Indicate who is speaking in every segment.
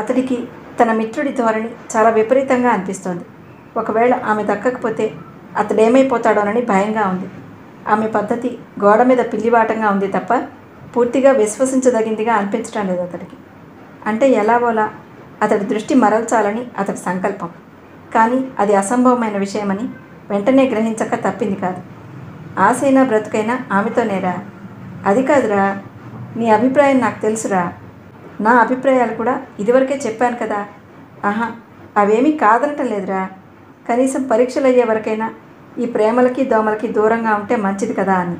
Speaker 1: అతడికి తన మిత్రుడి ధోరణి చాలా విపరీతంగా అనిపిస్తోంది. ఒకవేళ ఆమె దక్కకపోతే అతడు ఏమైపోతాడోనని భయంగా ఉంది. ఆమె పద్ధతి గోడ మీద పిల్లివాటంగా ఉంది తప్ప పూర్తిగా విశ్వసించదగిందిగా అనిపించడం లేదు అతడికి. అంటే ఎలాగోలా అతడి దృష్టి మరల్చాలని అతడి సంకల్పం. కానీ అది అసంభవమైన విషయమని వెంటనే గ్రహించక తప్పింది కాదు. ఆశైనా బ్రతుకైనా ఆమెతోనేరా అది కాదురా. నీ అభిప్రాయం నాకు తెలుసురా. నా అభిప్రాయాలు కూడా ఇదివరకే చెప్పాను కదా. ఆహా అవేమీ కాదనటం లేదురా కనీసం పరీక్షలు అయ్యే వరకైనా ఈ ప్రేమలకి దోమలకి దూరంగా ఉంటే మంచిది కదా అని.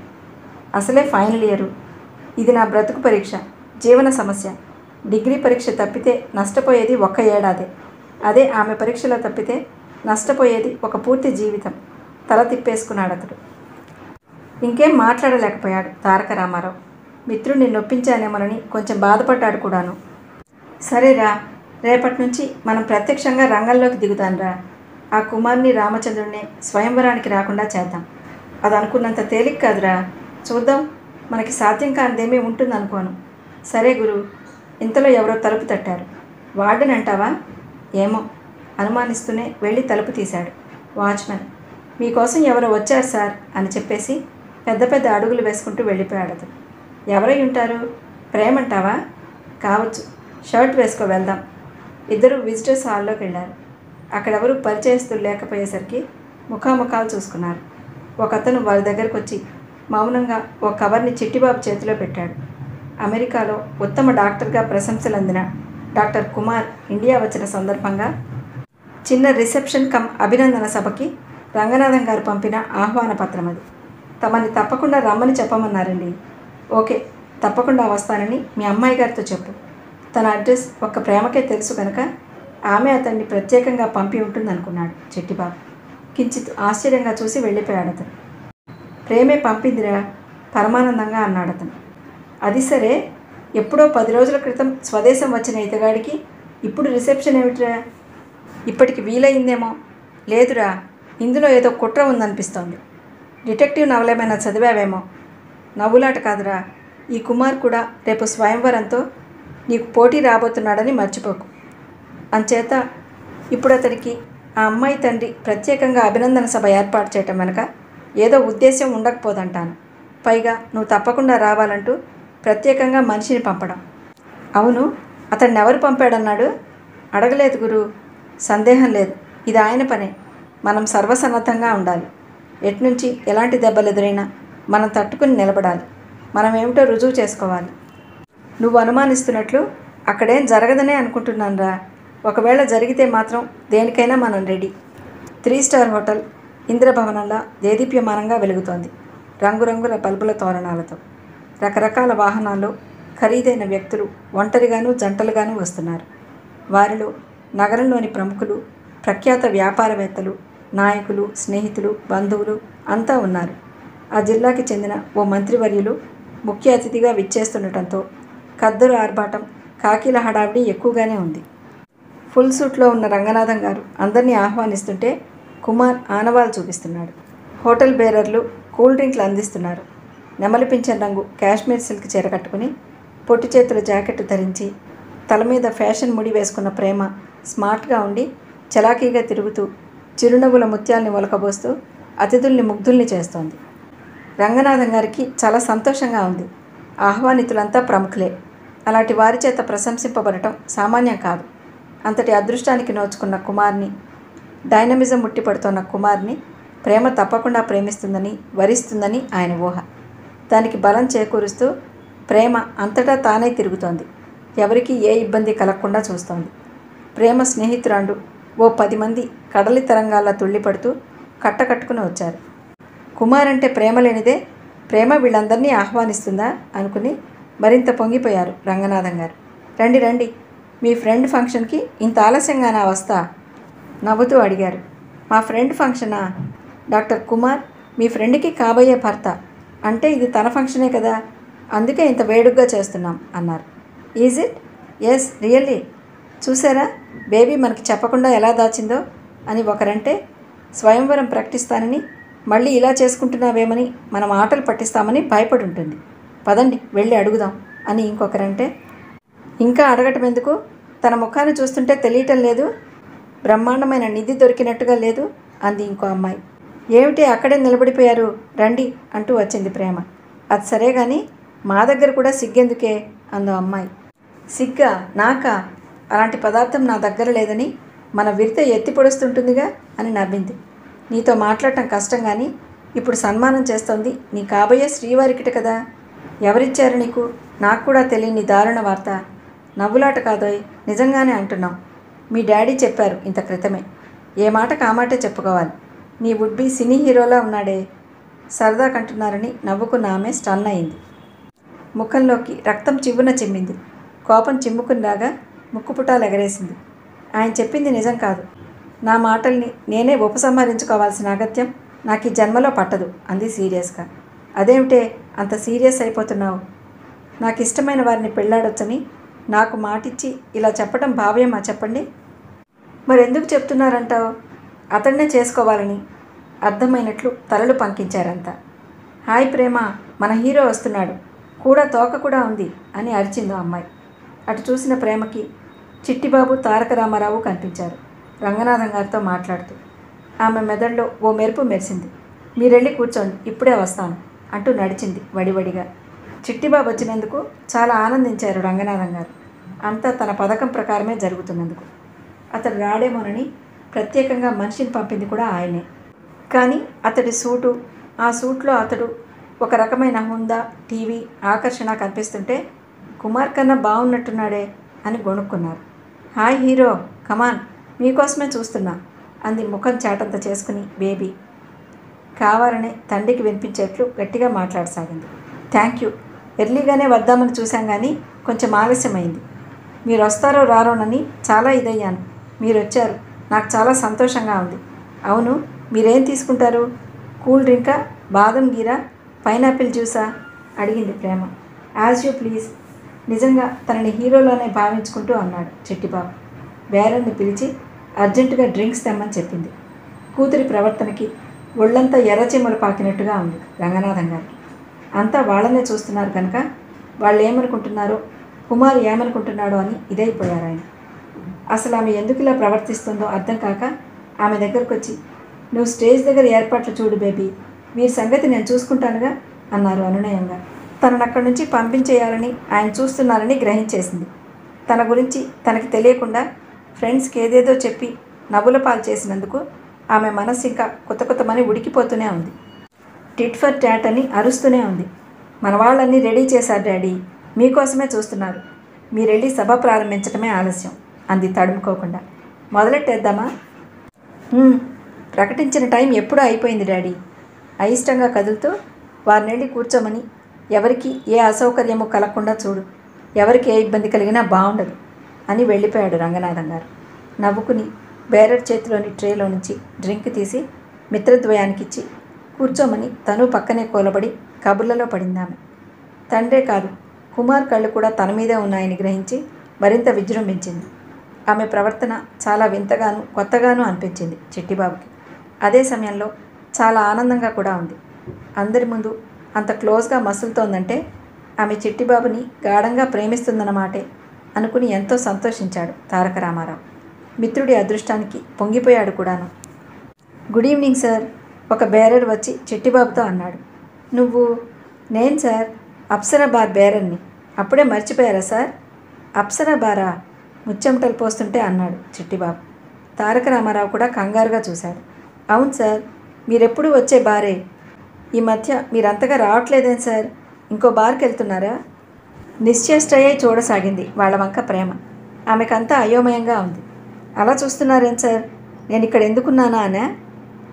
Speaker 1: అసలే ఫైనల్ ఇయరు. ఇది నా బ్రతుకు పరీక్ష జీవన సమస్య. డిగ్రీ పరీక్ష తప్పితే నష్టపోయేది ఒక్క ఏడాది. అదే ఆమె పరీక్షలో తప్పితే నష్టపోయేది ఒక పూర్తి జీవితం. తల తిప్పేసుకున్నాడు అతడు. ఇంకేం మాట్లాడలేకపోయాడు తారక రామారావు. మిత్రుడిని నొప్పించానేమోనని కొంచెం బాధపడ్డాడు కూడాను. సరేరా రేపటి నుంచి మనం ప్రత్యక్షంగా రంగంలోకి దిగుతానురా. ఆ కుమార్ని రామచంద్రుడిని స్వయంవరానికి రాకుండా చేద్దాం. అది అనుకున్నంత తేలిక కాదురా. చూద్దాం మనకి సాధ్యం కానిదేమీ ఉంటుందనుకోను. సరే గురు ఇంతలో ఎవరో తలుపు తట్టారు. వార్డెన్ అంటావా? ఏమో అనుమానిస్తూనే వెళ్ళి తలుపు తీశాడు. వాచ్మెన్ మీకోసం ఎవరో వచ్చారు సార్ అని చెప్పేసి పెద్ద పెద్ద అడుగులు వేసుకుంటూ వెళ్ళిపోయాడు ఎవరై ఉంటారు? ప్రేమంటావా? కావచ్చు. షర్ట్ వేసుకో వెళ్దాం. ఇద్దరు విజిటర్స్ హాల్లోకి వెళ్ళారు. అక్కడెవరు పరిచయస్తులు లేకపోయేసరికి ముఖాముఖాలు చూసుకున్నారు. ఒకతను వారి దగ్గరకు వచ్చి మౌనంగా ఓ కవర్ని చిట్టిబాబు చేతిలో పెట్టాడు. అమెరికాలో ఉత్తమ డాక్టర్గా ప్రశంసలు అందిన డాక్టర్ కుమార్ ఇండియా వచ్చిన సందర్భంగా చిన్న రిసెప్షన్ కమ్ అభినందన సభకి రంగనాథం గారు పంపిన ఆహ్వాన పత్రం అది తమని తప్పకుండా రమ్మని చెప్పమన్నారండి. ఓకే తప్పకుండా వస్తానని మీ అమ్మాయి గారితో చెప్పు. తన అడ్రస్ ఒక్క ప్రేమకే తెలుసు కనుక ఆమె అతన్ని ప్రత్యేకంగా పంపి ఉంటుందనుకున్నాడు చెట్టిబాబు. కించిత్ ఆశ్చర్యంగా చూసి వెళ్ళిపోయాడు అతను ప్రేమే పంపిందిరా పరమానందంగా అన్నాడు అతను అది సరే ఎప్పుడో పది రోజుల క్రితం స్వదేశం వచ్చిన ఇతగాడికి ఇప్పుడు రిసెప్షన్ ఏమిటిరా? ఇప్పటికి వీలైందేమో? లేదురా ఇందులో ఏదో కుట్ర ఉందనిపిస్తోంది. డిటెక్టివ్ నవలేమైనా చదివావేమో? నవ్వులాట కాదురా. ఈ కుమార్ కూడా రేపు స్వయంవరంతో నీకు పోటీ రాబోతున్నాడని మర్చిపోకు. అంచేత ఇప్పుడు అతడికి ఆ అమ్మాయి తండ్రి ప్రత్యేకంగా అభినందన సభ ఏర్పాటు చేయటం వెనక ఏదో ఉద్దేశం ఉండకపోదంటాను. పైగా నువ్వు తప్పకుండా రావాలంటూ ప్రత్యేకంగా మనిషిని పంపడం. అవును అతన్ని ఎవరు పంపాడన్నాడు? అడగలేదు గురు సందేహం లేదు. ఇది ఆయన పనే. మనం సర్వసన్నద్ధంగా ఉండాలి. ఎట్నుంచి ఎలాంటి దెబ్బలు ఎదురైనా మనం తట్టుకుని నిలబడాలి. మనం ఏమిటో రుజువు చేసుకోవాలి. నువ్వు అనుమానిస్తున్నట్లు అక్కడేం జరగదనే అనుకుంటున్నానురా ఒకవేళ జరిగితే మాత్రం దేనికైనా మనం రెడీ. త్రీ స్టార్ హోటల్ ఇంద్రభవనంలా దేదీప్యమానంగా వెలుగుతోంది. రంగురంగుల బల్బుల తోరణాలతో. రకరకాల వాహనాల్లో ఖరీదైన వ్యక్తులు ఒంటరిగాను జంటలుగాను వస్తున్నారు. వారిలో నగరంలోని ప్రముఖులు ప్రఖ్యాత వ్యాపారవేత్తలు నాయకులు స్నేహితులు బంధువులు అంతా ఉన్నారు. ఆ జిల్లాకి చెందిన ఓ మంత్రివర్యులు ముఖ్య అతిథిగా విచ్చేస్తుండటంతో ఖద్దరు ఆర్భాటం కాకిల హడావిడి ఎక్కువగానే ఉంది. ఫుల్ సూట్లో ఉన్న రంగనాథం గారు అందరినీ ఆహ్వానిస్తుంటే కుమార్ ఆనవాలు చూపిస్తున్నాడు. హోటల్ బేరర్లు కూల్ డ్రింక్లు అందిస్తున్నారు. నెమలి పింఛన్ రంగు కాశ్మీర్ సిల్క్ చీర కట్టుకుని పొట్టి చేతుల జాకెట్ ధరించి తల మీద ఫ్యాషన్ ముడి వేసుకున్న ప్రేమ స్మార్ట్గా ఉండి చలాకీగా తిరుగుతూ చిరునవ్వుల ముత్యాల్ని ఒలకబోస్తూ అతిథుల్ని ముగ్ధుల్ని చేస్తోంది. రంగనాథం గారికి చాలా సంతోషంగా ఉంది. ఆహ్వానితులంతా ప్రముఖులే. అలాంటి వారి చేత ప్రశంసింపబడటం సామాన్యం కాదు. అంతటి అదృష్టానికి నోచుకున్న కుమార్ని డైనమిజం ముట్టిపడుతున్న కుమార్ని ప్రేమ తప్పకుండా ప్రేమిస్తుందని వరిస్తుందని ఆయన ఊహ. దానికి బలం చేకూరుస్తూ ప్రేమ అంతటా తానే తిరుగుతోంది. ఎవరికీ ఏ ఇబ్బంది కలగకుండా చూస్తోంది. ప్రేమ స్నేహితురాండు ఓ పది మంది కడలి తరంగాల్లో తుళ్ళిపడుతూ కట్టకట్టుకుని వచ్చారు. కుమార్ అంటే ప్రేమ లేనిదే ప్రేమ వీళ్ళందరినీ ఆహ్వానిస్తుందా? అనుకుని మరింత పొంగిపోయారు రంగనాథం గారు. రండి రండి. మీ ఫ్రెండ్ ఫంక్షన్కి ఇంత ఆలస్యంగానా వస్తా? నవ్వుతూ అడిగారు. మా ఫ్రెండ్ ఫంక్షనా? డాక్టర్ కుమార్ మీ ఫ్రెండ్కి కాబోయే భర్త. అంటే ఇది తన ఫంక్షనే కదా? అందుకే ఇంత వేడుగ్గా చేస్తున్నాం అన్నారు. Is it? Yes really. చూసారా? బేబీ మనకి చెప్పకుండా ఎలా దాచిందో? అని ఒకరంటే స్వయంవరం ప్రకటిస్తానని మళ్ళీ ఇలా చేసుకుంటున్నావేమని మనం ఆటలు పట్టిస్తామని భయపడి ఉంటుంది పదండి వెళ్ళి అడుగుదాం అని ఇంకొకరంటే ఇంకా అడగటం ఎందుకు తన ముఖాన్ని చూస్తుంటే తెలియటం లేదు. బ్రహ్మాండమైన నిధి దొరికినట్టుగా లేదు అంది ఇంకో అమ్మాయి. ఏమిటి అక్కడే నిలబడిపోయారు? రండి అంటూ వచ్చింది ప్రేమ. అది సరే కానీ మా దగ్గర కూడా సిగ్గెందుకే అందో అమ్మాయి. సిగ్గా నాకా? అలాంటి పదార్థం నా దగ్గర లేదని మన విరిత ఎత్తి పొడుస్తుంటుందిగా అని నవ్వింది. నీతో మాట్లాడటం కష్టం కానీ ఇప్పుడు సన్మానం చేస్తోంది నీ కాబోయే శ్రీవారికిట కదా. ఎవరిచ్చారు నీకు? నాకు కూడా తెలియని దారుణ వార్త. నవ్వులాట కాదోయ్ నిజంగానే అంటున్నాం మీ డాడీ చెప్పారు ఇంత క్రితమే. ఏ మాట కామాటే చెప్పుకోవాలి. నీ వుడ్ బి సినీ హీరోలా ఉన్నాడే. సరదా కంటున్నారని నవ్వుకున్న ఆమె స్టన్ అయింది. ముఖంలోకి రక్తం చివ్వున చిమ్మింది. కోపం చిమ్ముకుని రాగా ముక్కుపుటాలు ఎగరేసింది. ఆయన చెప్పింది నిజం కాదు. నా మాటల్ని నేనే ఉపసంహరించుకోవాల్సిన అగత్యం నాకు ఈ జన్మలో పట్టదు అంది సీరియస్గా. అదేమిటే అంత సీరియస్ అయిపోతున్నావు? నాకు ఇష్టమైన వారిని పెళ్ళాడొచ్చని నాకు మాటిచ్చి ఇలా చెప్పడం భావ్యమా చెప్పండి? మరెందుకు చెప్తున్నారంటావు? అతన్నే చేసుకోవాలని అర్థమైనట్లు తలలు పంకించారంతా. హాయ్ ప్రేమ మన హీరో వస్తున్నాడు. కూడా తోక కూడా ఉంది అని అరిచిందో అమ్మాయి. అటు చూసిన ప్రేమకి చిట్టిబాబు తారక రామారావు కనిపించారు. రంగనాథం గారితో మాట్లాడుతూ ఆమె మెదడులో ఓ మెరుపు మెరిసింది. మీరెళ్ళి కూర్చోండి ఇప్పుడే వస్తాను అంటూ నడిచింది వడివడిగా. చిట్టిబాబు వచ్చినందుకు చాలా ఆనందించారు రంగనాథం గారు. అంతా తన పథకం ప్రకారమే జరుగుతున్నందుకు. అతడు రాడేమోనని ప్రత్యేకంగా మనిషిని పంపింది కూడా ఆయనే. కానీ అతడి సూటు ఆ సూట్లో అతడు ఒక రకమైన హుందా టీవీ ఆకర్షణ కనిపిస్తుంటే కుమార్ కన్నా బాగున్నట్టున్నాడే అని గొణుక్కున్నారు. హాయ్ హీరో కమాన్ మీకోసమే చూస్తున్నా అంది ముఖం చాటంత చేసుకుని బేబీ. కావాలనే తండ్రికి వినిపించేట్లు గట్టిగా మాట్లాడసాగింది. Thank you. ఎర్లీగానే వద్దామని చూశాం కానీ కొంచెం ఆలస్యమైంది. మీరు వస్తారో రారోనని చాలా ఇదయ్యాను. మీరు వచ్చారు నాకు చాలా సంతోషంగా ఉంది. అవును మీరేం తీసుకుంటారు? కూల్ డ్రింకా? బాదం గీరా? పైనాపిల్ జ్యూసా? అడిగింది ప్రేమ. As you please. నిజంగా తనని హీరోలోనే భావించుకుంటూ అన్నాడు చిట్టిబాబు. బేరన్ని పిలిచి అర్జెంటుగా డ్రింక్స్ తెమ్మని చెప్పింది. కూతురి ప్రవర్తనకి ఒళ్ళంతా ఎర్రచీమలు పాకినట్టుగా ఉంది రంగనాథం గారికి అంతా వాళ్ళనే చూస్తున్నారు కనుక వాళ్ళు ఏమనుకుంటున్నారో కుమార్ ఏమనుకుంటున్నాడో అని ఇదైపోయారు ఆయన. అసలు ఆమె ఎందుకు ఇలా ప్రవర్తిస్తుందో అర్థం కాక ఆమె దగ్గరకు వచ్చి నువ్వు స్టేజ్ దగ్గర ఏర్పాట్లు చూడు బేబీ వీరి సంగతి నేను చూసుకుంటానుగా అన్నారు అనునయంగా తనను అక్కడి నుంచి పంపించేయాలని ఆయన చూస్తున్నారని గ్రహించేసింది. తన గురించి తనకి తెలియకుండా ఫ్రెండ్స్కి ఏదేదో చెప్పి నవ్వుల పాలు చేసినందుకు ఆమె మనస్సు ఇంకా కొత్త కొత్తమని ఉడికిపోతూనే ఉంది. టిట్ ఫర్ ట్యాట్ అని అరుస్తూనే ఉంది. మన వాళ్ళన్నీ రెడీ చేశారు డాడీ. మీకోసమే చూస్తున్నారు. మీరెళ్ళి సభ ప్రారంభించడమే ఆలస్యం అంది తడుముకోకుండా. మొదలెట్టేద్దామా? ప్రకటించిన టైం ఎప్పుడూ అయిపోయింది డాడీ. అయిష్టంగా కదులుతూ వారిని వెళ్ళి కూర్చోమని ఎవరికి ఏ అసౌకర్యము కలగకుండా చూడు. ఎవరికి ఏ ఇబ్బంది కలిగినా బాగుండదు అని వెళ్ళిపోయాడు రంగనాథం గారు. నవ్వుకుని బేరర్ చేతిలోని ట్రేలో నుంచి డ్రింక్ తీసి మిత్రద్వయానికి ఇచ్చి కూర్చోమని తను పక్కనే కూలబడి కబుర్లలో పడిందామె. తండ్రే కాదు కుమార్ కళ్ళు కూడా తన మీదే ఉన్నాయని గ్రహించి మరింత విజృంభించింది. ఆమె ప్రవర్తన చాలా వింతగాను కొత్తగాను అనిపించింది చిట్టిబాబుకి. అదే సమయంలో చాలా ఆనందంగా కూడా ఉంది. అందరి ముందు అంత క్లోజ్గా మసులుతోందంటే ఆమె చిట్టిబాబుని గాఢంగా ప్రేమిస్తుందన్నమాటే అనుకుని ఎంతో సంతోషించాడు తారక రామారావు. మిత్రుడి అదృష్టానికి పొంగిపోయాడు కూడాను. గుడ్ ఈవినింగ్ సార్ ఒక బేరర్ వచ్చి చిట్టిబాబుతో అన్నాడు. నువ్వు నేను సార్ అప్సరా బార్ బేరర్ని. అప్పుడే మర్చిపోయారా సార్? అప్సరా బారా ముచ్చెమటలు పోస్తుంటే అన్నాడు చిట్టిబాబు. తారక రామారావు కూడా కంగారుగా చూశాడు. అవును సార్ మీరెప్పుడు వచ్చే బారే? ఈ మధ్య మీరంతగా రావట్లేదేం సార్? ఇంకో బార్కి వెళ్తున్నారా నిశ్చేష్టయ్యే చూడసాగింది వాళ్ళ వంక ప్రేమ. ఆమెకంతా అయోమయంగా ఉంది. అలా చూస్తున్నారేం సార్? నేను ఇక్కడ ఎందుకున్నానా అనే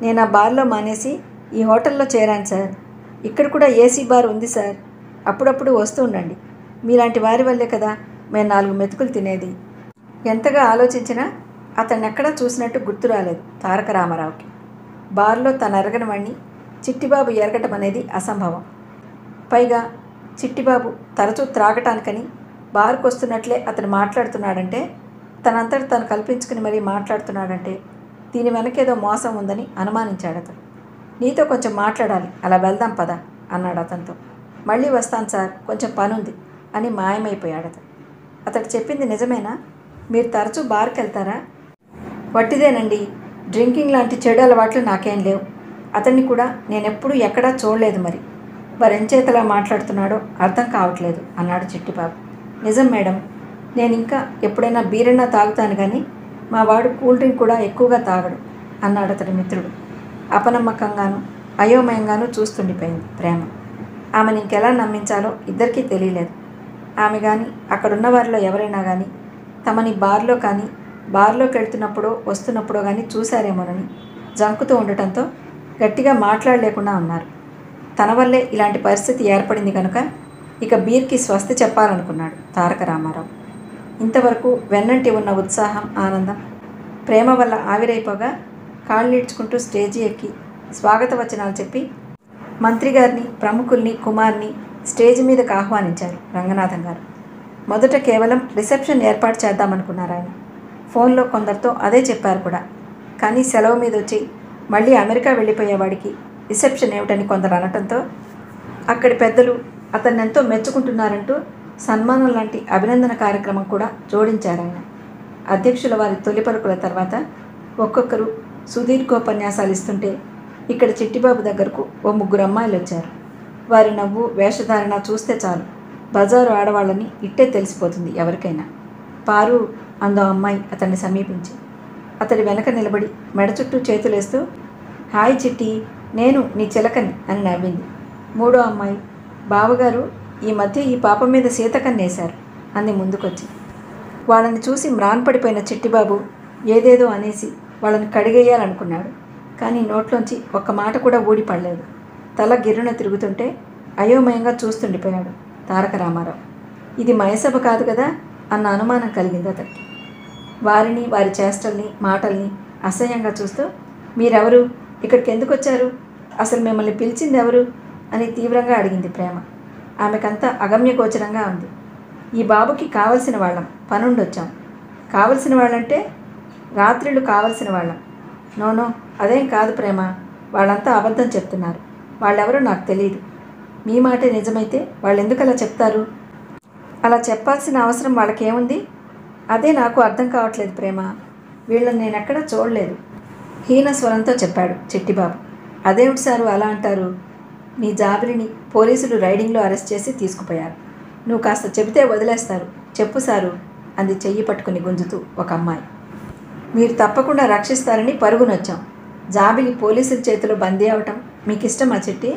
Speaker 1: నేను ఆ బార్లో మానేసి ఈ హోటల్లో చేరాను సార్. ఇక్కడ కూడా ఏసీ బార్ ఉంది సార్. అప్పుడప్పుడు వస్తూ ఉండండి. మీలాంటి వారి వల్లే కదా మేము నాలుగు మెతుకులు తినేది. ఎంతగా ఆలోచించినా అతన్ని ఎక్కడా చూసినట్టు గుర్తు రాలేదు తారక రామారావుకి. బార్లో తన ఎరగని వాణ్ణి చిట్టిబాబు ఎరగటం అనేది అసంభవం. పైగా చిట్టిబాబు తరచూ త్రాగటానికని బార్కు వస్తున్నట్లే అతను మాట్లాడుతున్నాడంటే తనంతట తను కల్పించుకుని మరీ మాట్లాడుతున్నాడంటే దీని వెనకేదో మోసం ఉందని అనుమానించాడు అతను నీతో కొంచెం మాట్లాడాలి అలా వెళ్దాం పద అన్నాడు అతనితో. మళ్ళీ వస్తాను సార్ కొంచెం పనుంది అని మాయమైపోయాడు అతను అతడు చెప్పింది నిజమేనా? మీరు తరచూ బార్కి వెళ్తారా వట్టిదేనండి డ్రింకింగ్ లాంటి చెడు అలవాట్లు నాకేం లేవు. అతన్ని కూడా నేనెప్పుడూ ఎక్కడా చూడలేదు మరి. వరెంచేతలా మాట్లాడుతున్నాడో అర్థం కావట్లేదు అన్నాడు చిట్టిబాబు. నిజం మేడం నేను ఇంకా ఎప్పుడైనా బీరన్నా తాగుతాను కానీ మా వాడు కూల్ డ్రింక్ కూడా ఎక్కువగా తాగడు అన్నాడు అతడి మిత్రుడు. అపనమ్మకంగాను అయోమయంగానూ చూస్తుండిపోయింది ప్రేమ. ఆమెను ఇంకెలా నమ్మించాలో ఇద్దరికీ తెలియలేదు. ఆమె కానీ అక్కడున్న వారిలో ఎవరైనా కానీ తమని బార్లో కానీ బార్లోకి వెళ్తున్నప్పుడో వస్తున్నప్పుడో కానీ చూశారేమోనని జంకుతూ ఉండటంతో గట్టిగా మాట్లాడలేకుండా ఉన్నారు. తన వల్లే ఇలాంటి పరిస్థితి ఏర్పడింది కనుక ఇక బీర్కి స్వస్తి చెప్పాలనుకున్నాడు తారక రామారావు. ఇంతవరకు వెన్నంటి ఉన్న ఉత్సాహం ఆనందం ప్రేమ వల్ల ఆవిరైపోగా కాళ్ళీడ్చుకుంటూ స్టేజీ ఎక్కి స్వాగత వచనాలు చెప్పి మంత్రి గారిని ప్రముఖుల్ని కుమార్ని స్టేజ్ మీదకు ఆహ్వానించారు రంగనాథం గారు. మొదట కేవలం రిసెప్షన్ ఏర్పాటు చేద్దామనుకున్నారు ఆయన. ఫోన్లో కొందరితో అదే చెప్పారు కూడా. కానీ సెలవు మీద వచ్చి మళ్ళీ అమెరికా వెళ్ళిపోయేవాడికి రిసెప్షన్ ఏమిటని కొందరు అనటంతో అక్కడి పెద్దలు అతన్ని ఎంతో మెచ్చుకుంటున్నారంటూ సన్మానం లాంటి అభినందన కార్యక్రమం కూడా జోడించారాయన అధ్యక్షుల వారి తొలి పలుకుల తర్వాత ఒక్కొక్కరు సుదీర్ఘోపన్యాసాలు ఇస్తుంటే ఇక్కడ చిట్టిబాబు దగ్గరకు ఓ ముగ్గురు అమ్మాయిలు వచ్చారు. వారి నవ్వు వేషధారణ చూస్తే చాలు. బజారు ఆడవాళ్ళని ఇట్టే తెలిసిపోతుంది ఎవరికైనా. పారు అందో అమ్మాయి అతన్ని సమీపించి అతడి వెనక నిలబడి మెడ చుట్టూ చేతులేస్తూ హాయ్ చిట్టి నేను నీ చిలకని అని నవ్వింది. మూడో అమ్మాయి బావగారు ఈ మధ్య ఈ పాప మీద సీతకన్నేశారు అంది ముందుకొచ్చి. వాళ్ళని చూసి మ్రాన్పడిపోయిన చిట్టిబాబు ఏదేదో అనేసి వాళ్ళని కడిగేయాలనుకున్నాడు. కానీ నోట్లోంచి ఒక్క మాట కూడా ఊడిపడలేదు తల గిర్రున తిరుగుతుంటే అయోమయంగా చూస్తుండిపోయాడు తారక రామారావు. ఇది మయసభ కాదు కదా అన్న అనుమానం కలిగింది అతనికి. వారిని వారి చేష్టల్ని మాటల్ని అసహ్యంగా చూస్తూ మీరెవరు? ఇక్కడికి ఎందుకు వచ్చారు అసలు మిమ్మల్ని పిలిచింది ఎవరు? అని తీవ్రంగా అడిగింది ప్రేమ. ఆమెకంతా అగమ్యగోచరంగా ఉంది. ఈ బాబుకి కావలసిన వాళ్ళం పనుండొచ్చాం. కావలసిన వాళ్ళంటే రాత్రిళ్ళు కావలసిన వాళ్ళం. నోనో అదేం కాదు ప్రేమ. వాళ్ళంతా అబద్ధం చెప్తున్నారు. వాళ్ళెవరో నాకు తెలియదు మీ మాటే నిజమైతే వాళ్ళు ఎందుకు అలా చెప్తారు? అలా చెప్పాల్సిన అవసరం వాళ్ళకేముంది? అదే నాకు అర్థం కావట్లేదు ప్రేమ. వీళ్ళని నేను ఎక్కడా చూడలేదు. హీన స్వరంతో చెప్పాడు చిట్టిబాబు. అదేమిటి సారు అలా అంటారు? నీ జాబిలిని పోలీసులు రైడింగ్లో అరెస్ట్ చేసి తీసుకుపోయారు. నువ్వు కాస్త చెబితే వదిలేస్తారు. చెప్పు సారు అంది చెయ్యి పట్టుకుని గుంజుతూ ఒక అమ్మాయి. మీరు తప్పకుండా రక్షిస్తారని పరుగునొచ్చాం. జాబిలి పోలీసుల చేతిలో బందీ అవటం మీకు ఇష్టమా చెట్టి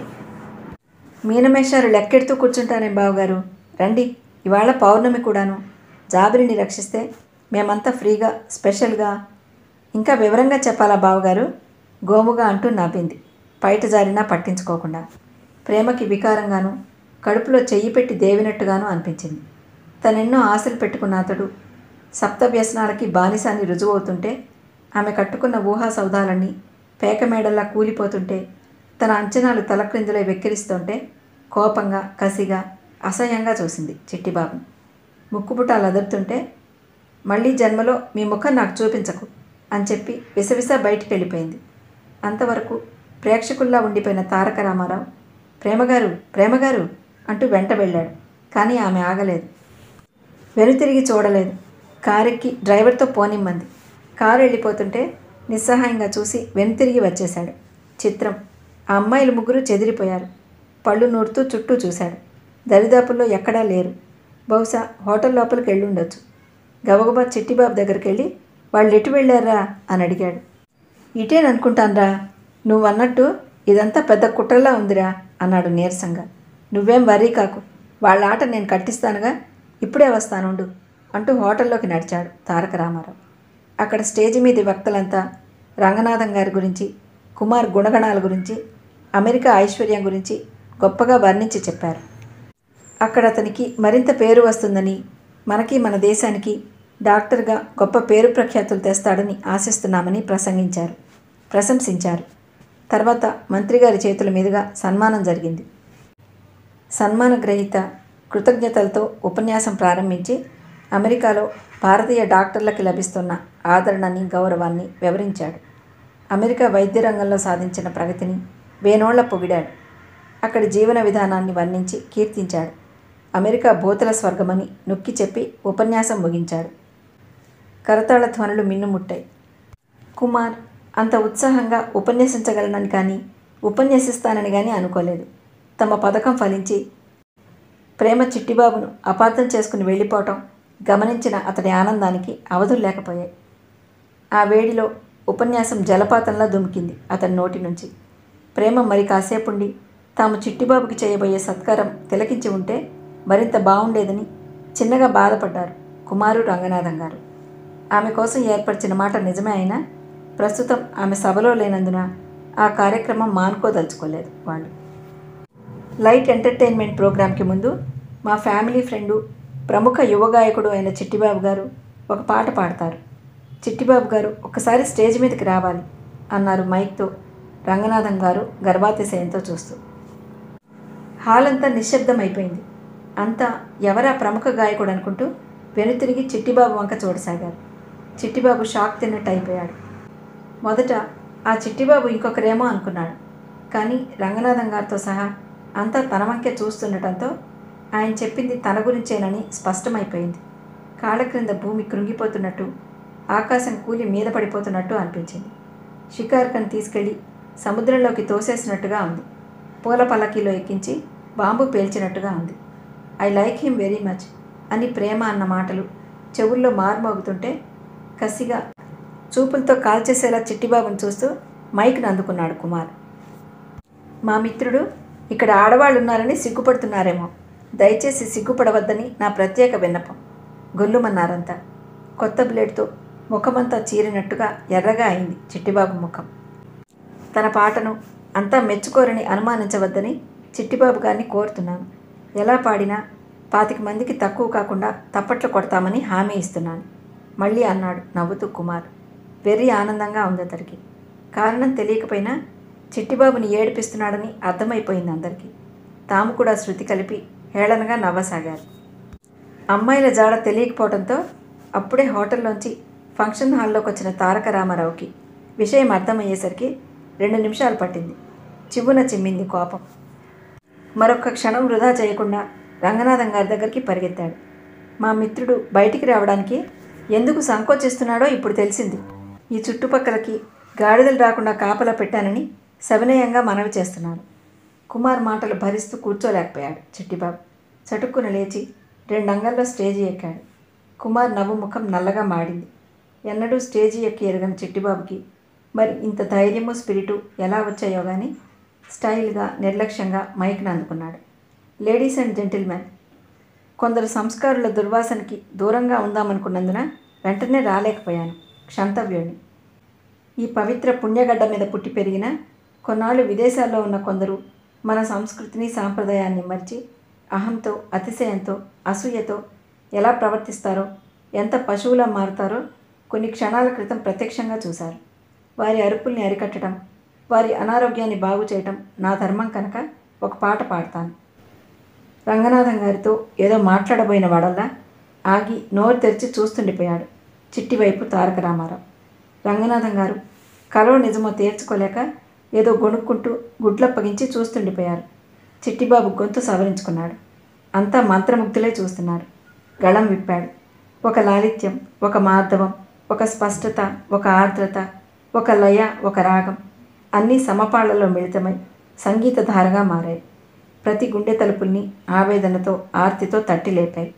Speaker 1: మీనమేషారు లెక్కెడుతూ కూర్చుంటారే బావగారు. రండి ఇవాళ పౌర్ణమి కూడాను. జాబిలిని రక్షిస్తే మేమంతా ఫ్రీగా స్పెషల్గా. ఇంకా వివరంగా చెప్పాలా బావగారు? గోముగా అంటూ నవ్వింది. బయట జారినా పట్టించుకోకుండా. ప్రేమకి వికారంగాను కడుపులో చెయ్యి పెట్టి దేవినట్టుగాను అనిపించింది. తనెన్నో ఆశలు పెట్టుకున్న అతడు సప్త వ్యసనాలకి బానిసాన్ని రుజువవుతుంటే ఆమె కట్టుకున్న ఊహా సౌధాలన్నీ పేకమేడల్లా కూలిపోతుంటే తన అంచనాలు తలక్రిందులై వెక్కిరిస్తుంటే కోపంగా కసిగా అసహ్యంగా చూసింది చిట్టిబాబు. ముక్కుపుటాలు అదురుతుంటే మళ్ళీ జన్మలో మీ ముఖం నాకు చూపించకు అని చెప్పి విసవిస బయటికి వెళ్ళిపోయింది అంతవరకు ప్రేక్షకుల్లా ఉండిపోయిన తారక రామారావు ప్రేమగారు ప్రేమగారు అంటూ వెంట వెళ్ళాడు. కానీ ఆమె ఆగలేదు. వెనుతిరిగి చూడలేదు. కారెక్కి డ్రైవర్తో పోనిమ్మంది. కారు వెళ్ళిపోతుంటే నిస్సహాయంగా చూసి వెనుతిరిగి వచ్చేశాడు. చిత్రం. ఆ అమ్మాయిలు ముగ్గురు చెదిరిపోయారు. పళ్ళు నూరుతూ చుట్టూ చూశాడు. దరిదాపుల్లో ఎక్కడా లేరు. బహుశా హోటల్ లోపలికి వెళ్ళుండొచ్చు. గబగబా చిట్టిబాబు దగ్గరికి వెళ్ళి వాళ్ళు ఎటు వెళ్ళారా? అని అడిగాడు. ఇటేననుకుంటాన్రా. నువ్వు అన్నట్టు ఇదంతా పెద్ద కుట్రలా ఉందిరా అన్నాడు నీరసంగా. నువ్వేం వరీ కాకు. వాళ్ళ ఆట నేను కట్టిస్తానుగా ఇప్పుడే వస్తానుండు అంటూ హోటల్లోకి నడిచాడు తారక రామారావు. అక్కడ స్టేజ్ మీద వక్తలంతా రంగనాథం గారి గురించి కుమార్ గుణగణాల గురించి అమెరికా ఐశ్వర్యం గురించి గొప్పగా వర్ణించి చెప్పారు. అక్కడ అతనికి మరింత పేరు వస్తుందని మనకి మన దేశానికి డాక్టర్గా గొప్ప పేరు ప్రఖ్యాతులు తెస్తాడని ఆశిస్తున్నామని ప్రసంగించారు ప్రశంసించారు. తర్వాత మంత్రిగారి చేతుల మీదుగా సన్మానం జరిగింది. సన్మాన గ్రహీత కృతజ్ఞతలతో ఉపన్యాసం ప్రారంభించి అమెరికాలో భారతీయ డాక్టర్లకి లభిస్తున్న ఆదరణని గౌరవాన్ని వివరించాడు. అమెరికా వైద్య రంగంలో సాధించిన ప్రగతిని వేనోళ్ళ పొగిడాడు. అక్కడి జీవన విధానాన్ని వర్ణించి కీర్తించాడు. అమెరికా భూతల స్వర్గమని నొక్కి చెప్పి ఉపన్యాసం ముగించాడు. కరతాళ ధ్వనులు మిన్నుముట్టాయి. కుమార్ అంత ఉత్సాహంగా ఉపన్యసించగలనని కానీ ఉపన్యసిస్తానని కానీ అనుకోలేదు. తమ పథకం ఫలించి ప్రేమ చిట్టిబాబును అపార్థం చేసుకుని వెళ్ళిపోవటం గమనించిన అతడి ఆనందానికి అవధులు లేకపోయాయి. ఆ వేడిలో ఉపన్యాసం జలపాతంలా దుమికింది అతని నోటి నుంచి. ప్రేమ మరి కాసేపుండి తాము చిట్టిబాబుకి చేయబోయే సత్కారం తిలకించి ఉంటే మరింత బాగుండేదని చిన్నగా బాధపడ్డారు కుమారు రంగనాథం గారు. ఆమె కోసం ఏర్పరిచిన మాట నిజమే అయినా ప్రస్తుతం ఆమె సభలో లేనందున ఆ కార్యక్రమం మానుకోదలుచుకోలేదు వాళ్ళు. లైట్ ఎంటర్టైన్మెంట్ ప్రోగ్రాంకి ముందు మా ఫ్యామిలీ ఫ్రెండు ప్రముఖ యువ గాయకుడు అయిన చిట్టిబాబు గారు ఒక పాట పాడతారు. చిట్టిబాబు గారు ఒకసారి స్టేజ్ మీదకి రావాలి అన్నారు మైక్తో రంగనాథం గారు గర్భాతిశయంతో చూస్తూ. హాల్ అంతా నిశ్శబ్దం అయిపోయింది అంతా ఎవరా ప్రముఖ గాయకుడు అనుకుంటూ వెనుతిరిగి చిట్టిబాబు వంక చూడసాగారు. చిట్టిబాబు షాక్ తిన్నట్టు అయిపోయాడు. మొదట ఆ చిట్టిబాబు ఇంకొకరేమో అనుకున్నాడు. కానీ రంగనాథం గారితో సహా అంతా తన వంకే చూస్తుండటంతో ఆయన చెప్పింది తన గురించేనని స్పష్టమైపోయింది. కాళ్ళ క్రింద భూమి కృంగిపోతున్నట్టు ఆకాశం కూలి మీద పడిపోతున్నట్టు అనిపించింది. షికార్కను తీసుకెళ్ళి సముద్రంలోకి తోసేసినట్టుగా ఉంది. పూల పల్లకీలో ఎక్కించి బాంబు పేల్చినట్టుగా ఉంది. I like him very much అని ప్రేమ అన్న మాటలు చెవుల్లో మారుమోగుతుంటే కసిగా చూపులతో కాల్చేసేలా చిట్టిబాబును చూస్తూ మైక్ను అందుకున్నాడు కుమార్. మా మిత్రుడు ఇక్కడ ఆడవాళ్ళు ఉన్నారని సిగ్గుపడుతున్నారేమో. దయచేసి సిగ్గుపడవద్దని నా ప్రత్యేక విన్నపం. గొల్లుమన్నారంతా. కొత్త బ్లేడ్తో ముఖమంతా చీరినట్టుగా ఎర్రగా అయింది చిట్టిబాబు ముఖం. తన పాటను అంతా మెచ్చుకోరని అనుమానించవద్దని చిట్టిబాబు గారిని కోరుతున్నాను. ఎలా పాడినా పాతిక మందికి తక్కువ కాకుండా తప్పట్లు కొడతామని హామీ ఇస్తున్నాను మళ్ళీ అన్నాడు నవ్వుతూ కుమార్. వెర్రి ఆనందంగా ఉంది అందరికీ కారణం తెలియకపోయినా చిట్టిబాబుని ఏడిపిస్తున్నాడని అర్థమైపోయింది అందరికీ. తాము కూడా శృతి కలిపి హేళనగా నవ్వసాగారు. అమ్మాయిల జాడ తెలియకపోవడంతో అప్పుడే హోటల్లోంచి ఫంక్షన్ హాల్లోకి వచ్చిన తారక రామారావుకి విషయం అర్థమయ్యేసరికి రెండు నిమిషాలు పట్టింది. చివ్వున చిమ్మింది కోపం. మరొక క్షణం వృధా చేయకుండా రంగనాథం గారి దగ్గరికి పరిగెత్తాడు. మా మిత్రుడు బయటికి రావడానికి ఎందుకు సంకోచిస్తున్నాడో ఇప్పుడు తెలిసింది. ఈ చుట్టుపక్కలకి గాడిదలు రాకుండా కాపలా పెట్టానని సవినయంగా మనవి చేస్తున్నాను. కుమార్ మాటలు భరిస్తూ కూర్చోలేకపోయాడు చిట్టిబాబు. చటుక్కున లేచి రెండు అంగల్లో స్టేజి ఎక్కాడు. కుమార్ నవ్వు ముఖం నల్లగా మాడింది. ఎన్నడూ స్టేజి ఎక్కి ఎరగని చిట్టిబాబుకి మరి ఇంత ధైర్యము స్పిరిటు ఎలా వచ్చాయో కానీ స్టైల్గా నిర్లక్ష్యంగా మైక్ని అందుకున్నాడు. లేడీస్ అండ్ జెంటిల్మెన్ కొందరు సంస్కారుల దుర్వాసనకి దూరంగా ఉందామనుకున్నందున వెంటనే రాలేకపోయాను. క్షంతవ్యుణ్ణి ఈ పవిత్ర పుణ్యగడ్డ మీద పుట్టి పెరిగిన కొన్నాళ్ళు విదేశాల్లో ఉన్న కొందరు మన సంస్కృతిని సాంప్రదాయాన్ని మర్చి అహంతో అతిశయంతో అసూయతో ఎలా ప్రవర్తిస్తారో ఎంత పశువులా మారుతారో కొన్ని క్షణాల క్రితం ప్రత్యక్షంగా చూశారు. వారి అరుపుల్ని అరికట్టడం వారి అనారోగ్యాన్ని బాగు చేయటం నా ధర్మం కనుక ఒక పాట పాడతాను. రంగనాథం గారితో ఏదో మాట్లాడబోయిన వాడల్లా ఆగి నోరు తెరిచి చూస్తుండిపోయాడు. చిట్టివైపు తారక రామారావు. రంగనాథం గారు కలో నిజమో తేల్చుకోలేక ఏదో గొణుక్కుంటూ గుడ్లప్పగించి చూస్తుండిపోయారు. చిట్టిబాబు గొంతు సవరించుకున్నాడు. అంతా మంత్రముగ్ధులే చూస్తున్నారు. గళం విప్పాడు. ఒక లాలిత్యం ఒక మార్ధవం ఒక స్పష్టత ఒక ఆర్ద్రత ఒక లయ ఒక రాగం అన్నీ సమపాళ్ళలో మిళితమై సంగీతధారగా మారాయి. ప్రతి గుండె తలుపుల్ని ఆవేదనతో ఆర్తితో తట్టి లేపాయి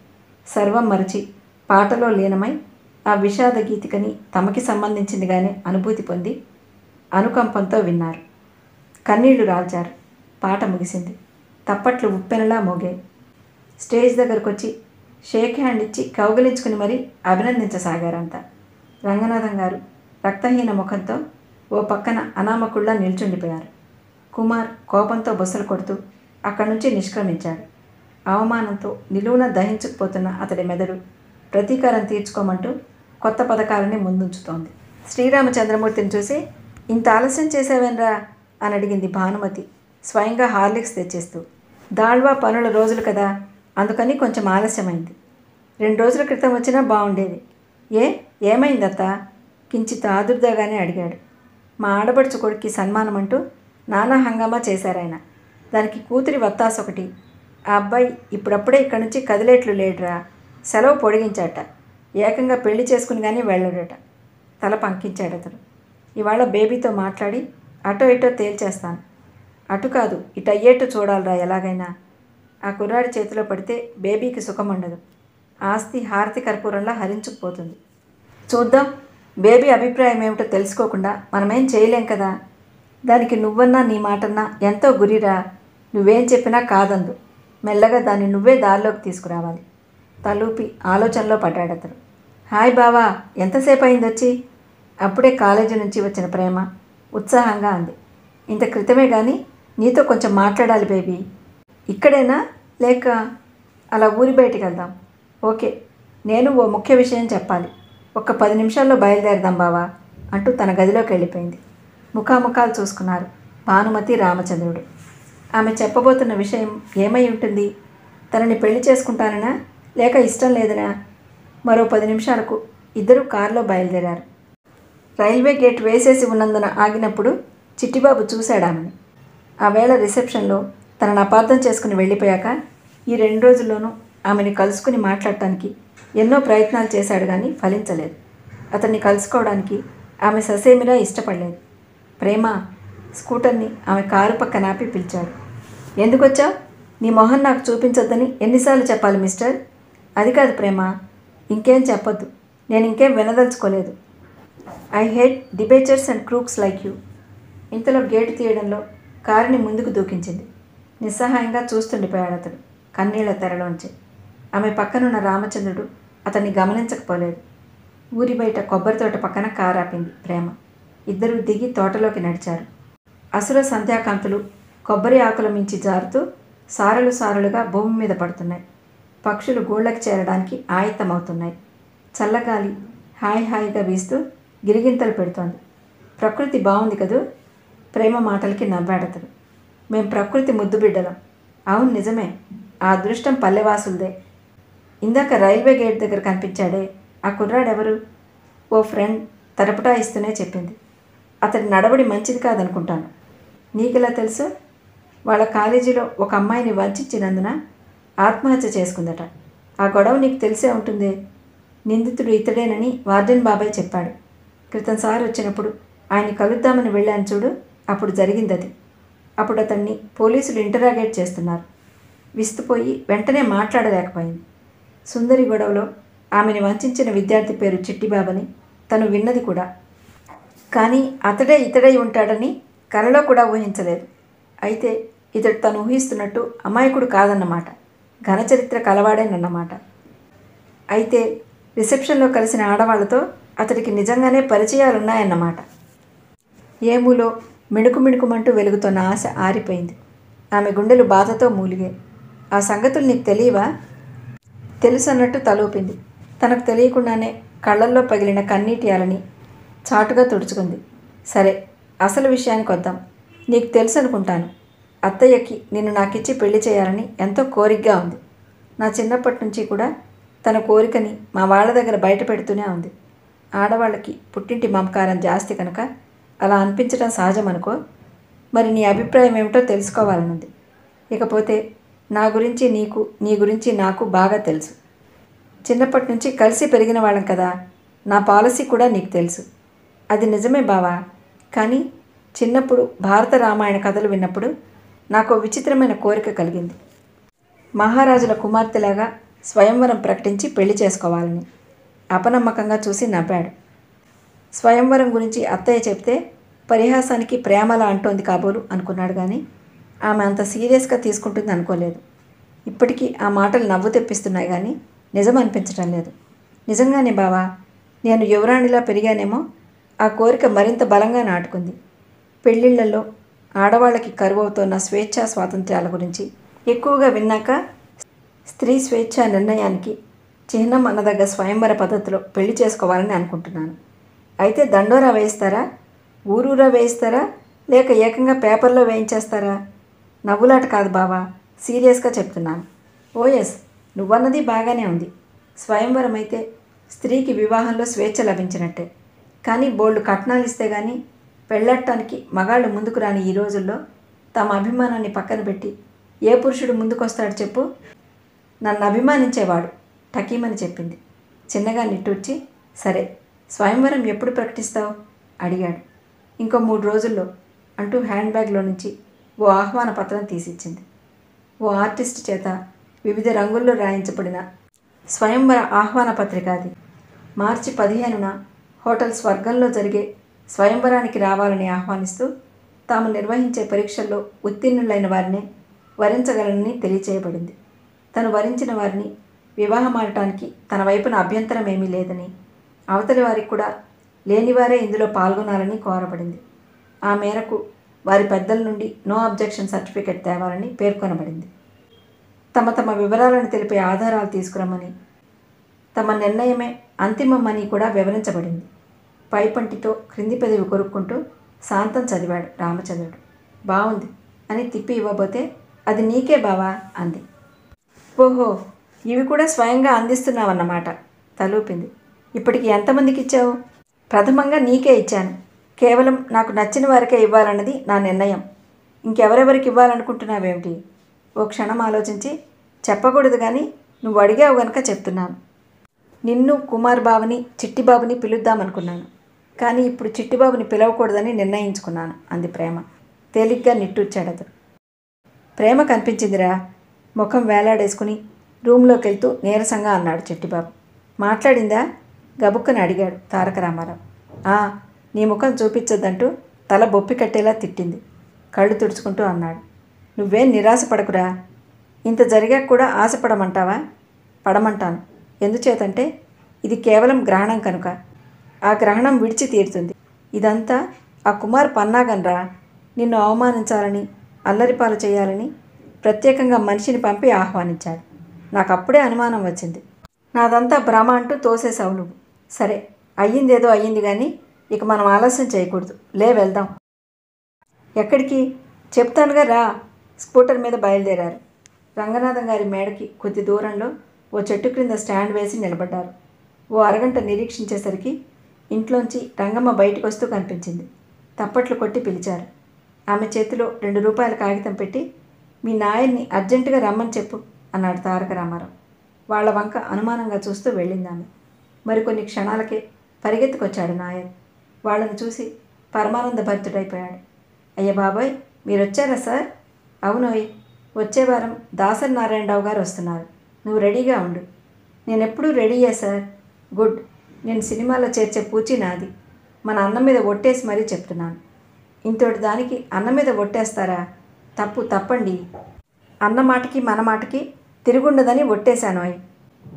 Speaker 1: సర్వం మరచి పాటలో లీనమై ఆ విషాద గీతికని తమకి సంబంధించిందిగానే అనుభూతి పొంది అనుకంపంతో విన్నారు. కన్నీళ్ళు రాల్చారు. పాట ముగిసింది. తప్పట్లు ఉప్పెనలా మోగాయి. స్టేజ్ దగ్గరకు వచ్చి షేక్ హ్యాండ్ ఇచ్చి కౌగిలించుకుని మరీ అభినందించసాగారంతా రంగనాథం గారు రక్తహీన ముఖంతో ఓ పక్కన అనామకుళ్ళ నిల్చుండిపోయారు. కుమార్ కోపంతో బుసలు కొడుతూ అక్కడి నుంచి నిష్క్రమించాడు. అవమానంతో నిలువున దహించుకుపోతున్న అతడి మెదడు ప్రతీకారం తీర్చుకోమంటూ కొత్త పథకాలని ముందుంచుతోంది. శ్రీరామచంద్రమూర్తిని చూసి ఇంత ఆలస్యం చేసావేనరా అని అడిగింది భానుమతి స్వయంగా హార్లిక్స్ తెచ్చేస్తూ. దాళ్వా పనుల రోజులు కదా అందుకని కొంచెం ఆలస్యమైంది. రెండు రోజుల క్రితం వచ్చినా బాగుండేది ఏ? ఏమైందత్త? కించిత్ ఆదుర్దాగానే అడిగాడు. మా ఆడపడుచు కొడుక్కి సన్మానం అంటూ నానా హంగామా చేశారాయన. దానికి కూతురి వత్తాసు ఒకటి ఆ అబ్బాయి ఇప్పుడప్పుడే ఇక్కడి నుంచి కదిలేట్లు లేడురా. సెలవు పొడిగించాట. ఏకంగా పెళ్ళి చేసుకుని కానీ వెళ్ళాడట. తల పంకించాడు అతడు ఇవాళ బేబీతో మాట్లాడి అటో ఇటో తేల్చేస్తాను. అటు కాదు ఇటు అయ్యేట్టు చూడాలిరా ఎలాగైనా. ఆ కుర్రాడి చేతిలో పడితే బేబీకి సుఖం ఉండదు. ఆస్తి హారతి కర్పూరంలా హరించుకుపోతుంది. చూద్దాం బేబీ అభిప్రాయం ఏమిటో తెలుసుకోకుండా మనమేం చేయలేం కదా. దానికి నువ్వన్నా నీ మాటన్నా ఎంతో గురిరా. నువ్వేం చెప్పినా కాదందు. మెల్లగా దాన్ని నువ్వే దారిలోకి తీసుకురావాలి. తలూపి ఆలోచనలో పడ్డాడు అతడు హాయ్ బావా ఎంతసేపు అయింది వచ్చి అప్పుడే కాలేజీ నుంచి వచ్చిన ప్రేమ ఉత్సాహంగా అంది. ఇంత క్రితమే కానీ నీతో కొంచెం మాట్లాడాలి బేబీ. ఇక్కడేనా? లేక అలా ఊరి బయటికి వెళ్దాం ఓకే నేను ఓ ముఖ్య విషయం చెప్పాలి. ఒక పది నిమిషాల్లో బయలుదేరదాం బావా అంటూ తన గదిలోకి వెళ్ళిపోయింది ముఖాముఖాలు చూసుకున్నారు భానుమతి రామచంద్రుడు. ఆమె చెప్పబోతున్న విషయం ఏమై ఉంటుంది? తనని పెళ్ళి చేసుకుంటాననా? లేక ఇష్టం లేదనా? మరో పది నిమిషాలకు ఇద్దరు కారులో బయలుదేరారు. రైల్వే గేట్ వేసేసి ఉన్నందున ఆగినప్పుడు చిట్టిబాబు చూశాడామని. ఆ వేళ రిసెప్షన్లో తనను అపార్థం చేసుకుని వెళ్ళిపోయాక ఈ రెండు రోజుల్లోనూ ఆమెని కలుసుకుని మాట్లాడటానికి ఎన్నో ప్రయత్నాలు చేశాడు కానీ ఫలించలేదు. అతన్ని కలుసుకోవడానికి ఆమె ససేమిరా ఇష్టపడలేదు. ప్రేమ స్కూటర్ని ఆమె కారు పక్కన ఆపి పిలిచాడు. ఎందుకొచ్చావు? నీ మొహం నాకు చూపించొద్దని ఎన్నిసార్లు చెప్పాలి మిస్టర్? అది కాదు ప్రేమ ఇంకేం చెప్పొద్దు. నేను ఇంకేం వినదలుచుకోలేదు. I hate debauchers and crooks like you ఇంతలో గేటు తీయడంలో కారుని ముందుకు దూకించింది. నిస్సహాయంగా చూస్తుండిపోయాడు అతడు కన్నీళ్ళ తెరలోంచి. ఆమె పక్కనున్న రామచంద్రుడు అతన్ని గమనించకపోలేదు. ఊరి బయట కొబ్బరి తోట పక్కన కారు ఆపింది ప్రేమ. ఇద్దరూ దిగి తోటలోకి నడిచారు. అసుర సంధ్యాకాంతులు కొబ్బరి ఆకుల మించి జారుతూ సారలు సారలుగా భూమి మీద పడుతున్నాయి. పక్షులు గూళ్ళకి చేరడానికి ఆయత్తమవుతున్నాయి. చల్లగాలి హాయ్ హాయిగా వీస్తూ గిరిగింతలు పెడుతోంది. ప్రకృతి బాగుంది కదూ? ప్రేమ మాటలకి నవ్వాడతడు. మేం ప్రకృతి ముద్దు బిడ్డలం అవును నిజమే. ఆ అదృష్టం పల్లెవాసులదే. ఇందాక రైల్వే గేట్ దగ్గర కనిపించాడే ఆ కుర్రాడెవరు? ఓ ఫ్రెండ్ తరపుటా ఇస్తూనే చెప్పింది. అతడి నడవడి మంచిది కాదనుకుంటాను. నీకెలా తెలుసు? వాళ్ళ కాలేజీలో ఒక అమ్మాయిని వంచినందున ఆత్మహత్య చేసుకుందట. ఆ గొడవ నీకు తెలిసే ఉంటుందే? నిందితుడు ఇతడేనని వార్డెన్ బాబాయ్ చెప్పాడు. క్రితం సార్ వచ్చినప్పుడు ఆయన కలుద్దామని వెళ్ళాను చూడు అప్పుడు జరిగింది అది అప్పుడు అతన్ని పోలీసులు ఇంటరాగేట్ చేస్తున్నారు. విస్తుపోయి వెంటనే మాట్లాడలేకపోయింది. సుందరి గొడవలో ఆమెని వంచిన విద్యార్థి పేరు చిట్టిబాబని తను విన్నది కూడా. కానీ అతడే ఇతడై ఉంటాడని కలలో కూడా ఊహించలేదు. అయితే ఇతడు తను ఊహిస్తున్నట్టు అమాయకుడు కాదన్నమాట. ఘనచరిత్ర కలవాడేనన్నమాట. అయితే రిసెప్షన్లో కలిసిన ఆడవాళ్ళతో అతడికి నిజంగానే పరిచయాలున్నాయన్నమాట. ఏములో మిణుకు మిణుకుమంటూ వెలుగుతున్న ఆశ ఆరిపోయింది. ఆమె గుండెలు బాధతో మూలిగాయి ఆ సంగతులు నీకు తెలియవా? తెలుసు అన్నట్టు తలూపింది. తనకు తెలియకుండానే కళ్ళల్లో పగిలిన కన్నీటి అలని చాటుగా తుడుచుకుంది. సరే అసలు విషయానికి వద్దాం నీకు తెలుసు అనుకుంటాను అత్తయ్యకి నిన్ను నాకిచ్చి పెళ్ళి చేయాలని ఎంతో కోరికగా ఉంది. నా చిన్నప్పటి నుంచి కూడా తన కోరికని మా వాళ్ళ దగ్గర బయట పెడుతూనే ఉంది. ఆడవాళ్ళకి పుట్టింటి మమకారం జాస్తి కనుక అలా అనిపించడం సహజం అనుకో మరి నీ అభిప్రాయం ఏమిటో తెలుసుకోవాలనుంది. ఇకపోతే నా గురించి నీకు నీ గురించి నాకు బాగా తెలుసు. చిన్నప్పటి నుంచి కలిసి పెరిగిన వాళ్ళం కదా నా పాలసీ కూడా నీకు తెలుసు. అది నిజమే బావా. కానీ చిన్నప్పుడు భారత రామాయణ కథలు విన్నప్పుడు నాకు విచిత్రమైన కోరిక కలిగింది. మహారాజుల కుమార్తెలాగా స్వయంవరం ప్రకటించి పెళ్ళి చేసుకోవాలని అపనమ్మకంగా చూసి నవ్వాడు. స్వయంవరం గురించి అత్తయ్య చెప్తే పరిహాసానికి ప్రేమలా అంటోంది కాబోలు అనుకున్నాడు కానీ ఆమె అంత సీరియస్గా తీసుకుంటుంది అనుకోలేదు. ఇప్పటికీ ఆ మాటలు నవ్వు తెప్పిస్తున్నాయి కానీ నిజం అనిపించటం లేదు. నిజంగానే బావా నేను యువరాణిలా పెరిగానేమో ఆ కోరిక మరింత బలంగా నాటుకుంది. పెళ్ళిళ్ళల్లో ఆడవాళ్ళకి కరువవుతున్న స్వేచ్ఛా స్వాతంత్ర్యాల గురించి ఎక్కువగా విన్నాక స్త్రీ స్వేచ్ఛ నిర్ణయానికి చిహ్నం అన్నదగ్గ స్వయంవర పద్ధతిలో పెళ్ళి చేసుకోవాలని అనుకుంటున్నాను. అయితే దండోరా వేయిస్తారా? ఊరూరా వేయిస్తారా? లేక ఏకంగా పేపర్లో వేయించేస్తారా? నవ్వులాట కాదు బావా సీరియస్గా చెప్తున్నాను. ఓఎస్ నువ్వన్నది బాగానే ఉంది. స్వయంవరం అయితే స్త్రీకి వివాహంలో స్వేచ్ఛ లభించినట్టే. కానీ బోల్డ్ కట్నాలు ఇస్తే కానీ పెళ్ళట్టానికి మగాళ్ళు ముందుకు రాని ఈ రోజుల్లో తమ అభిమానాన్ని పక్కన పెట్టి ఏ పురుషుడు ముందుకొస్తాడు చెప్పు? నన్ను అభిమానించేవాడు టకీమని చెప్పింది. చిన్నగా నిట్టూర్చి సరే స్వయంవరం ఎప్పుడు ప్రకటిస్తావు? అడిగాడు. ఇంకో మూడు రోజుల్లో అంటూ హ్యాండ్ బ్యాగ్లో నుంచి ఓ ఆహ్వాన పత్రం తీసిచ్చింది. ఓ ఆర్టిస్ట్ చేత వివిధ రంగుల్లో రాయించబడిన స్వయంవర ఆహ్వాన పత్రిక అది. మార్చి పదిహేనున హోటల్ స్వర్గంలో జరిగే స్వయంవరానికి రావాలని ఆహ్వానిస్తూ తాము నిర్వహించే పరీక్షల్లో ఉత్తీర్ణులైన వారిని వరించగలనని తెలియచేయబడింది. తను వరించిన వారిని వివాహమాడటానికి తన వైపున అభ్యంతరం ఏమీ లేదని అవతలి వారికి కూడా లేనివారే ఇందులో పాల్గొనాలని కోరబడింది. ఆ మేరకు వారి పెద్దల నుండి నో అబ్జెక్షన్ సర్టిఫికెట్ తేవాలని పేర్కొనబడింది. తమ తమ వివరాలను తెలిపే ఆధారాలు తీసుకురమ్మని తమ నిర్ణయమే అంతిమమని కూడా వివరించబడింది. పైపంటితో క్రింది పెదవి కొరుక్కుంటూ శాంతం చదివాడు రామచంద్రుడు. బాగుంది అని తిప్పి ఇవ్వబోతే అది నీకే బావా అంది. ఓహో ఇవి కూడా స్వయంగా అందిస్తున్నావన్నమాట తలూపింది. ఇప్పటికి ఎంతమందికి ఇచ్చావు? ప్రథమంగా నీకే ఇచ్చాను. కేవలం నాకు నచ్చిన వారికే ఇవ్వాలన్నది నా నిర్ణయం. ఇంకెవరెవరికి ఇవ్వాలనుకుంటున్నావేమిటి? ఓ క్షణం ఆలోచించి చెప్పకూడదు కానీ నువ్వు అడిగావు గనక చెప్తున్నాను. నిన్ను కుమార్ బాబుని చిట్టిబాబుని పిలుద్దామనుకున్నాను. కానీ ఇప్పుడు చిట్టిబాబుని పిలవకూడదని నిర్ణయించుకున్నాను అంది ప్రేమ. తేలిగ్గా నిట్టూర్చాడు అతడు ప్రేమ కనిపించిందిరా. ముఖం వేలాడేసుకుని రూమ్లోకి వెళ్తూ నీరసంగా అన్నాడు చిట్టిబాబు. మాట్లాడిందా? గబుక్కని అడిగాడు తారక రామారావు. "ఆ, నీ ముఖం చూపించొద్దంటూ తల బొప్పి కట్టేలా తిట్టింది. కళ్ళు తుడుచుకుంటూ అన్నాడు. నువ్వేం నిరాశ పడకురా ఇంత జరిగాక కూడా ఆశపడమంటావా? పడమంటాను. ఎందుచేతంటే ఇది కేవలం గ్రహణం కనుక. ఆ గ్రహణం విడిచి తీరుతుంది. ఇదంతా ఆ కుమార్ పన్నాగన్రా నిన్ను అవమానించాలని అల్లరిపాలు చేయాలని ప్రత్యేకంగా మనిషిని పంపి ఆహ్వానించాడు. నాకు అప్పుడే అనుమానం వచ్చింది. నాదంతా భ్రమ అంటూ తోసేసావు నువ్వు. సరే అయ్యిందేదో అయ్యింది కానీ ఇక మనం ఆలస్యం చేయకూడదు. లే వెళ్దాం. ఎక్కడికి? చెప్తానుగా రా. స్కూటర్ మీద బయలుదేరారు. రంగనాథం గారి మేడకి కొద్ది దూరంలో ఓ చెట్టు క్రింద స్టాండ్ వేసి నిలబడ్డారు. ఓ అరగంట నిరీక్షించేసరికి ఇంట్లోంచి రంగమ్మ బయటకు వస్తూ కనిపించింది. తప్పట్లు కొట్టి పిలిచారు. ఆమె చేతిలో రెండు రూపాయల కాగితం పెట్టి మీ నాయన్ని అర్జెంటుగా రమ్మని చెప్పు అన్నాడు తారక రామారావు. వాళ్ళ వంక అనుమానంగా చూస్తూ వెళ్ళింది ఆమె. మరికొన్ని క్షణాలకే పరిగెత్తుకొచ్చాడు నాయర్. వాళ్ళని చూసి పరమానంద భరితుడైపోయాడు. అయ్య బాబాయ్ మీరు వచ్చారా సార్ అవునోయ్ వచ్చే వారం దాసరి నారాయణరావు గారు వస్తున్నారు. నువ్వు రెడీగా ఉండు. నేనెప్పుడూ రెడీయే సార్. గుడ్. నేను సినిమాలో చేర్చే పూచి నాది. మన అన్నం మీద ఒట్టేసి మరీ చెప్తున్నాను. ఇంతటి దానికి అన్నం మీద ఒట్టేస్తారా? తప్పు తప్పండి. అన్న మాటకి మన మాటకి తిరుగుండదని ఒట్టేశానోయ్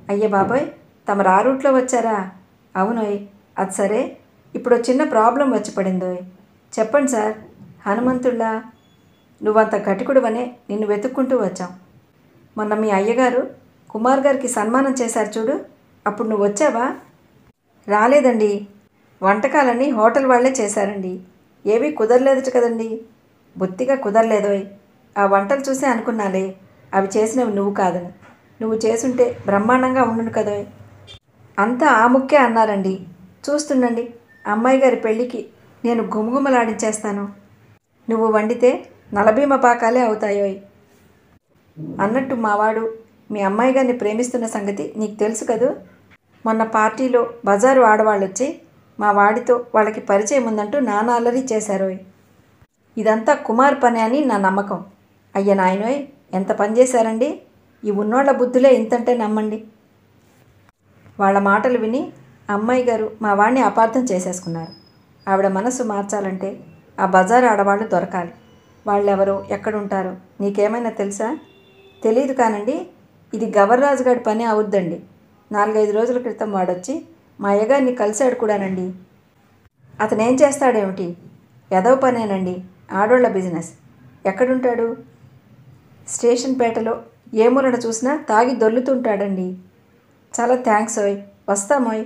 Speaker 1: అయ్య. బాబాయ్ తమ రారూట్లో రూట్లో వచ్చారా? అవునోయ్ అది సరే. ఇప్పుడు చిన్న ప్రాబ్లం వచ్చి పడిందోయ్ చెప్పండి సార్ హనుమంతుళ్ళా? నువ్వంత ఘటికుడువనే నిన్ను వెతుక్కుంటూ వచ్చాం. మొన్న మీ అయ్యగారు కుమార్ గారికి సన్మానం చేశారు చూడు. అప్పుడు నువ్వు వచ్చావా? రాలేదండి. వంటకాలన్నీ హోటల్ వాళ్ళే చేశారండి. ఏవి కుదరలేదు కదండి. బొత్తిగా కుదరలేదోయ్. ఆ వంటలు చూసే అనుకున్నాలే. అవి చేసినవి నువ్వు కాదని. నువ్వు చేసుంటే బ్రహ్మాండంగా ఉండును కదోయ్. అంతా ఆ ముక్కే అన్నారండి. చూస్తుండండి. అమ్మాయి గారి పెళ్ళికి నేను గుమగుమలాడించేస్తాను నువ్వు వండితే నలభీమ పాకాలే అవుతాయోయ్. అన్నట్టు మావాడు మీ అమ్మాయి గారిని ప్రేమిస్తున్న సంగతి నీకు తెలుసు కదూ? మొన్న పార్టీలో బజారు ఆడవాళ్ళు వచ్చి మా వాడితో వాళ్ళకి పరిచయం ఉందంటూ నానా అల్లరి చేశారోయ్ ఇదంతా కుమార్ పని అని నా నమ్మకం. అయ్య నాయనోయ్ ఎంత పని చేశారండి? ఈ ఉన్నోళ్ళ బుద్ధులే ఇంతంటే నమ్మండి. వాళ్ళ మాటలు విని అమ్మాయి గారు మా వాడిని అపార్థం చేసేసుకున్నారు. ఆవిడ మనసు మార్చాలంటే ఆ బజారు ఆడవాళ్ళు దొరకాలి. వాళ్ళెవరో ఎక్కడుంటారో నీకేమైనా తెలుసా? తెలియదు కానండి ఇది గవర్రాజు గారి పని అవుద్దండి. నాలుగైదు రోజుల క్రితం వాడొచ్చి మా అయ్యగారిని కలిశాడు కూడానండి. అతనేం చేస్తాడేమిటి? ఎదవ పనేనండి. ఆడోళ్ళ బిజినెస్. ఎక్కడుంటాడు? స్టేషన్ పేటలో ఏ మూలన చూసినా తాగి దొల్లుతుంటాడండి చాలా థ్యాంక్స్ ఓయ్. వస్తామోయ్.